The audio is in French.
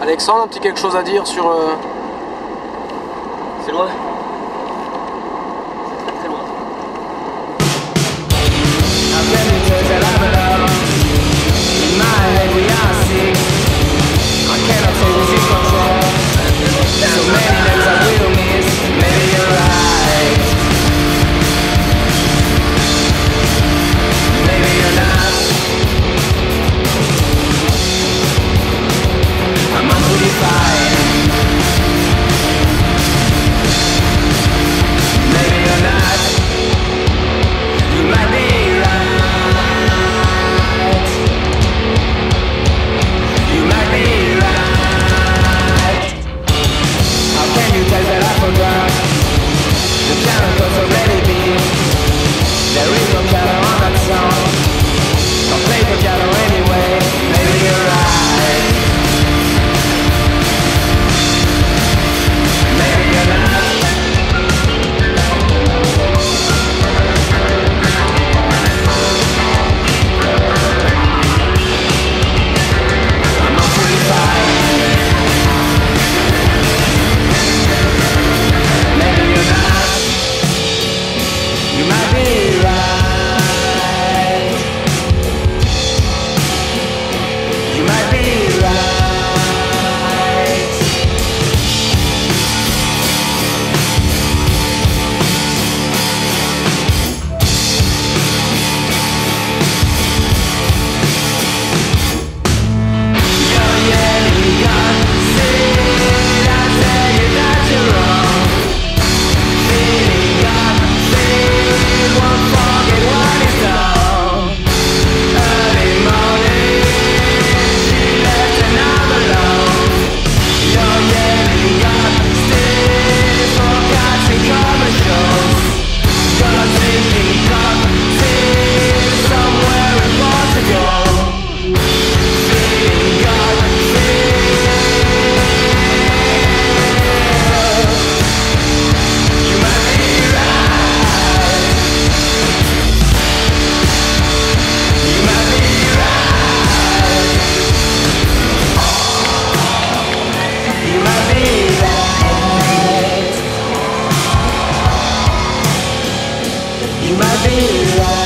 Alexandre, un petit quelque chose à dire sur... euh, C'est loin. my villa